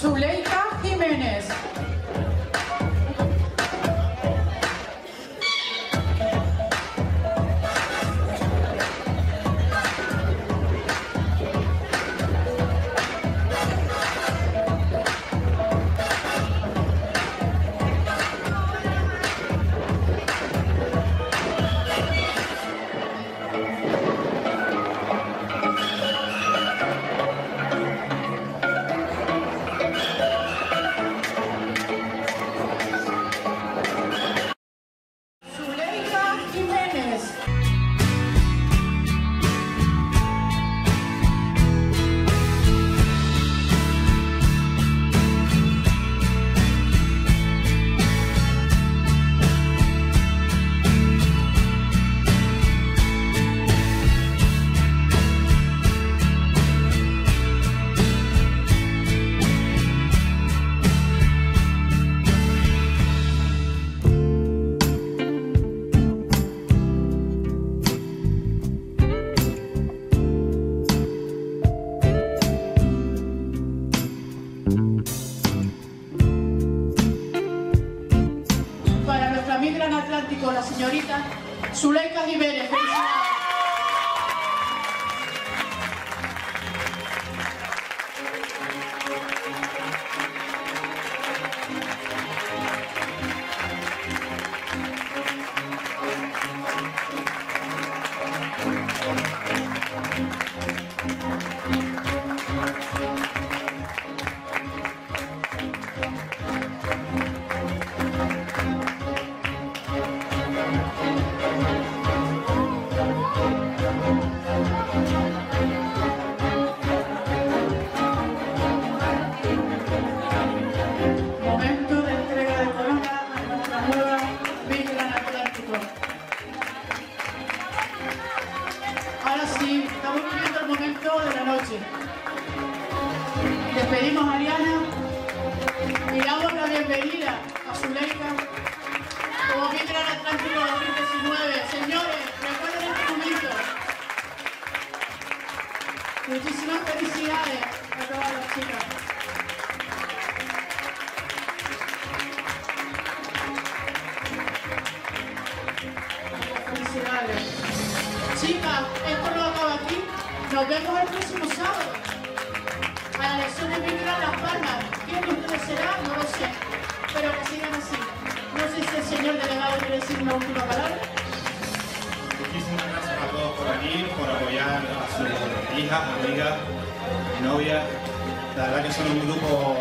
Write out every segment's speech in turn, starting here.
Zuleika Jiménez. Zuleika Jiménez. Para Zuleika Jiménez. Bienvenida a Zuleika como Gran Atlántico 2019. Señores, recuerden este momento. Muchísimas felicidades a todas las chicas. Felicidades. Chicas, esto no acaba aquí. Nos vemos el próximo sábado. A la lección de Las Palmas. ¿Quién de ustedes? No lo sé. Pero que sigan así. No sé si el señor delegado quiere decir una última palabra. Muchísimas gracias a todos por venir, por apoyar a su hija, amiga, novia. La verdad que son un grupo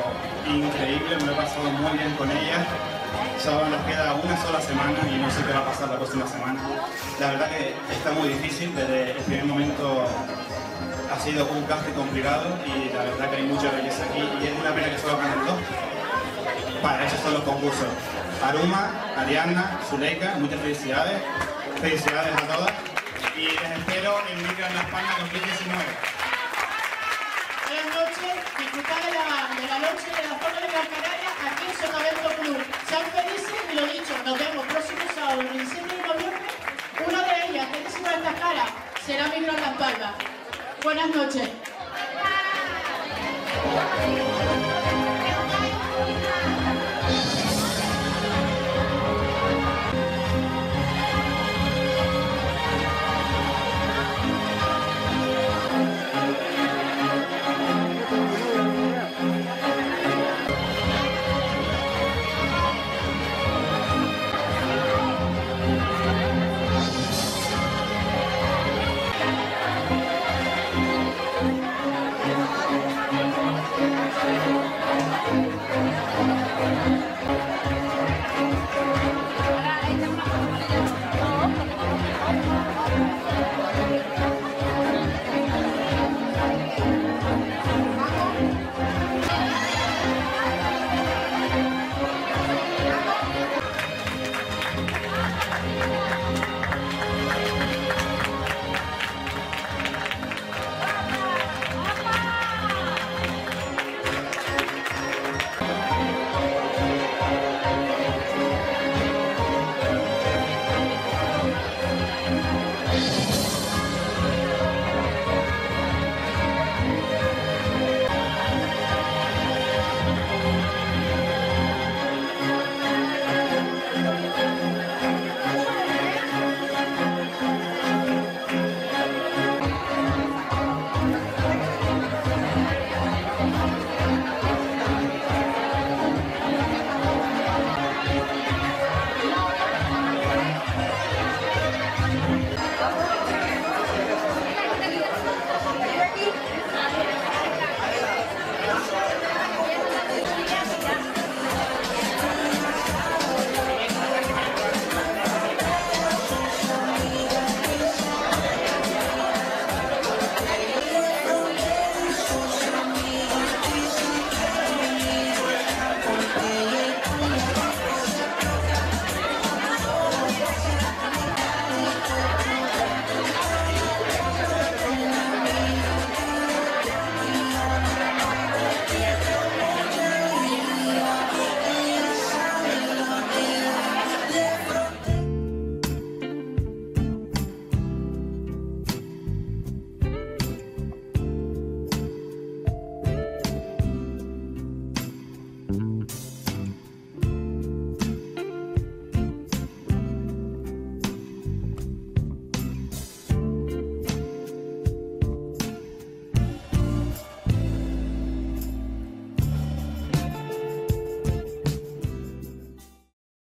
increíble, me he pasado muy bien con ellas. Solo nos queda una sola semana y no sé qué va a pasar la próxima semana. La verdad que está muy difícil, desde el primer momento ha sido un casting complicado y la verdad que hay mucha belleza aquí y es una pena que solo ganen dos. Para eso son los concursos. Aruma, Ariadna, Zuleika, muchas felicidades. Felicidades a todas. Y les espero en Micro en Las Palmas 2019. Buenas noches. Disfrutad de la, la noche de las Palmas de Canaria aquí en Sotavento Club. Sean felices y lo dicho, nos vemos próximo sábado, el 17 de noviembre. Una de ellas, que se por esta cara, será Micro en Las Palmas. Buenas noches.